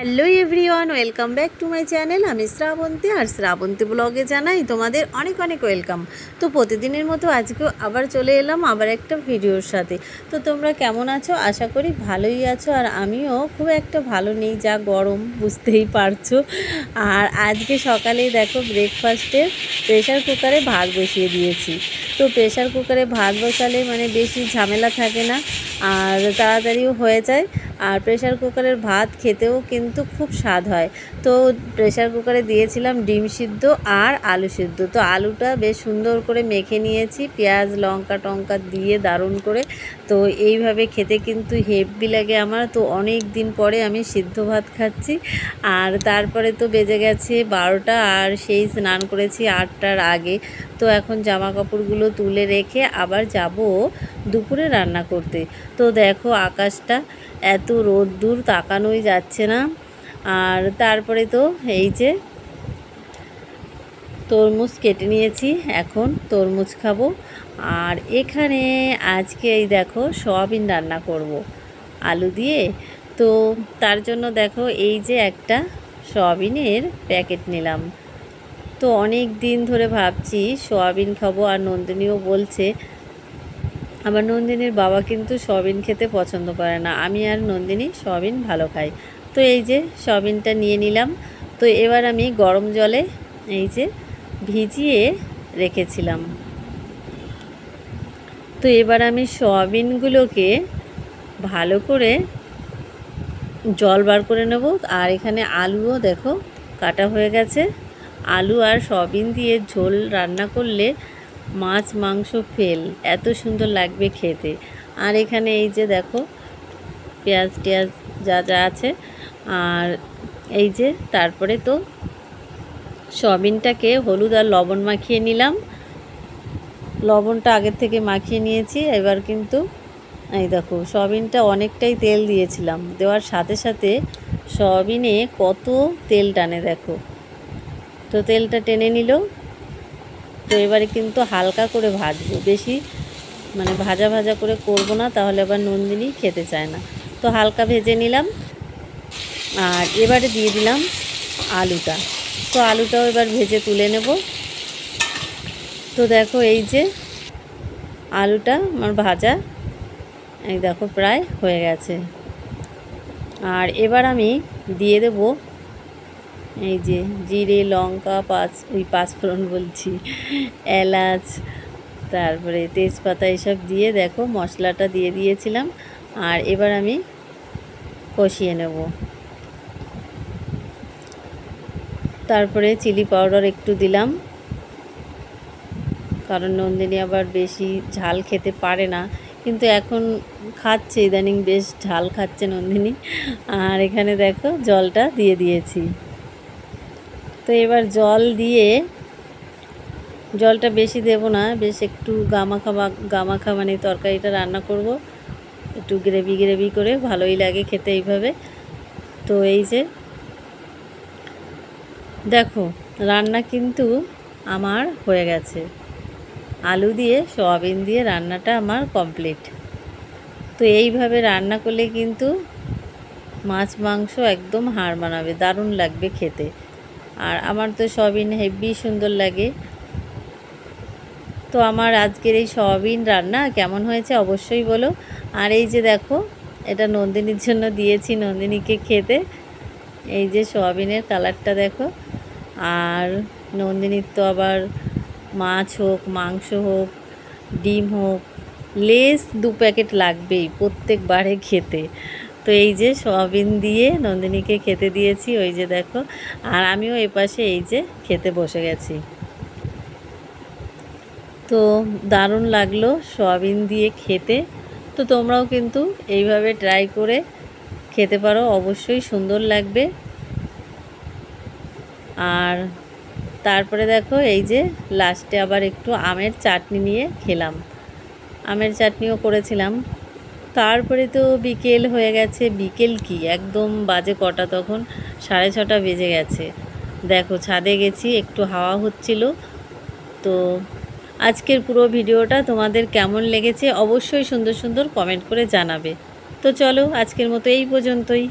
Hello everyone welcome back to my channel আমি শ্রাবন্তী আর শ্রাবন্তী ব্লগে জানাই তোমাদের অনেক অনেক ওয়েলকাম তো প্রতিদিনের মতো আজকেও আবার চলে এলাম আবার একটা ভিডিওর সাথে। তো তোমরা কেমন আছো? আশা করি ভালোই আছো আর আমিও খুব একটা ভালো নেই, যা গরম, বুঝতেই পারছ। আর আজকে সকালেই দেখো ব্রেকফাস্টে প্রেশার কুকারে ভাত বসিয়ে দিয়েছি। তো প্রেশার কুকারে ভাত বসালে মানে বেশি ঝামেলা থাকে না, আর তাড়াতাড়িও হয়ে যায়। আর প্রেশার কুকারের ভাত খেতেও কিন্তু খুব স্বাদ হয়। তো প্রেশার কুকারে দিয়েছিলাম ডিম সিদ্ধ আর আলু সিদ্ধ। তো আলুটা বেশ সুন্দর করে মেখে নিয়েছি, পেঁয়াজ, লঙ্কা টঙ্কা দিয়ে দারুণ করে। তো এইভাবে খেতে কিন্তু হেভি লাগে আমার। তো অনেক দিন পরে আমি সিদ্ধ ভাত খাচ্ছি। আর তারপরে তো বেজে গেছে বারোটা আর সেই স্নান করেছি আটটার আগে। তো এখন জামা কাপড়গুলো তুলে রেখে আবার যাব দুপুরে রান্না করতে। তো দেখো আকাশটা এত রোদ্দুর তাকানোই যাচ্ছে না। আর তারপরে তো এই যে তরমুজ কেটে নিয়েছি, এখন তরমুজ খাব। আর এখানে আজকে এই দেখো সয়াবিন রান্না করব, আলু দিয়ে। তো তার জন্য দেখো এই যে একটা সয়াবিনের প্যাকেট নিলাম। তো অনেক দিন ধরে ভাবছি সয়াবিন খাব আর নন্দিনীও বলছে আমার নন্দিনীর বাবা কিন্তু সয়াবিন খেতে পছন্দ করে না। আমি আর নন্দিনী সয়াবিন ভালো খাই। তো এই যে সয়াবিনটা নিয়ে নিলাম। তো এবার আমি গরম জলে এই যে ভিজিয়ে রেখেছিলাম। তো এবার আমি সয়াবিনগুলোকে ভালো করে জল বার করে নেব। আর এখানে আলুও দেখো কাটা হয়ে গেছে। আলু আর সয়াবিন দিয়ে ঝোল রান্না করলে মাছ মাংস ফেল, এত সুন্দর লাগবে খেতে। আর এখানে এই যে দেখো, পেঁয়াজ টেয়াজ যা যা আছে, আর এই যে তারপরে তো সয়াবিনটাকে হলুদ আর লবণ মাখিয়ে নিলাম। লবণটা আগের থেকে মাখিয়ে নিয়েছি, এবার কিন্তু এই দেখো, সয়াবিনটা অনেকটাই তেল দিয়েছিলাম। দেওয়ার সাথে সাথে সয়াবিনে কত তেল টানে দেখো। তো তেলটা টেনে নিল তো এবারে কিন্তু হালকা করে ভাজবো। বেশি মানে ভাজা ভাজা করে করব না, তাহলে আবার নন্দিনী খেতে চায় না। তো হালকা ভেজে নিলাম। আর এবারে দিয়ে দিলাম আলুটা। তো আলুটাও এবার ভেজে তুলে নেব। তো দেখো এই যে আলুটা আমার ভাজা এই দেখো প্রায় হয়ে গেছে। আর এবার আমি দিয়ে দেব এই যে জিরে, লঙ্কা, পাঁচ, ওই পাঁচফোড়ন বলছি, এলাচ, তারপরে তেজপাতা এসব দিয়ে দেখো মশলাটা দিয়ে দিয়েছিলাম। আর এবার আমি কষিয়ে নেব। তারপরে চিলি পাউডার একটু দিলাম। কারণ নন্দিনী আবার বেশি ঝাল খেতে পারে না। কিন্তু এখন খাচ্ছে, ইদানিং বেশ ঝাল খাচ্ছে নন্দিনী। আর এখানে দেখো জলটা দিয়ে দিয়েছি। তো এবার জল দিয়ে জলটা বেশি দেব না, বেশ একটু গামাখা গামাখা মানে তরকারিটা রান্না করব। একটু গ্রেভি গ্রেভি করে, ভালোই লাগে খেতে এইভাবে। তো এই যে, দেখো, রান্না কিন্তু আমার হয়ে গেছে। আলু দিয়ে, সয়াবিন দিয়ে রান্নাটা আমার কমপ্লিট। তো এইভাবে রান্না করলে কিন্তু মাছ, মাংস একদম হাড় মানাবে, দারুণ লাগবে খেতে। আর আমার তো সয়াবিন হেভি সুন্দর লাগে। তো আমার আজকের এই সয়াবিন রান্না কেমন হয়েছে অবশ্যই বলো। আর এই যে দেখো, এটা নন্দিনীর জন্য দিয়েছি নন্দিনীকে খেতে। এই যে সয়াবিনের কালারটা দেখো। আর নন্দিনীর তো আবার মাছ হোক, মাংস হোক, ডিম হোক, লেস দু প্যাকেট লাগবেই প্রত্যেকবারে খেতে। তো এই যে সোয়াবিন দিয়ে নন্দিনীকে খেতে দিয়েছি, ওই যে দেখো। আর আমিও এপাশে এই যে খেতে বসে গেছি। তো দারুণ লাগল সোয়াবিন দিয়ে খেতে। তো তোমরাও কিন্তু এইভাবে ট্রাই করে খেতে পারো, অবশ্যই সুন্দর লাগবে। আর তারপরে দেখো এই যে লাস্টে আবার একটু আমের চাটনি নিয়ে খেলাম। আমের চাটনিও করেছিলাম। তারপরে তো বিকেল হয়ে গেছে। বিকেল কি? একদম বাজে কটা তখন। সাড়ে ছটা বেজে গেছে। দেখো, ছাদে গেছি, একটু হাওয়া হচ্ছিল। তো আজকের পুরো ভিডিওটা তোমাদের কেমন লেগেছে অবশ্যই সুন্দর সুন্দর কমেন্ট করে জানাবে। তো চলো, আজকের মতো এই পর্যন্তই।